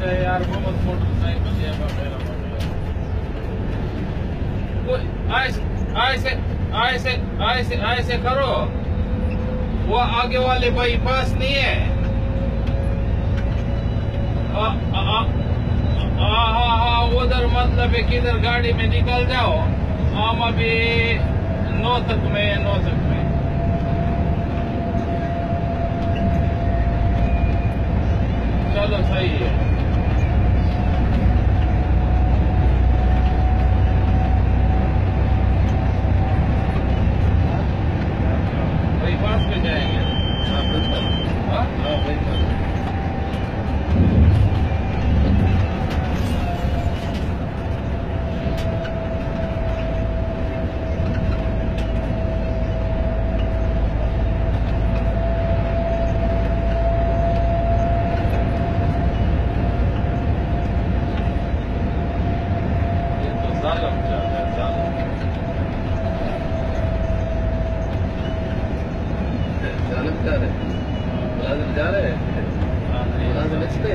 है यार तो वो मत ऐसे करो। वो आगे वाले भाई पास नहीं है। उधर मतलब है किधर गाड़ी में निकल जाओ। हम अभी नौ तक में नौ तक में। चलो सही है। जा रहे ब्राज़ील जा रहे ब्राज़ील नचते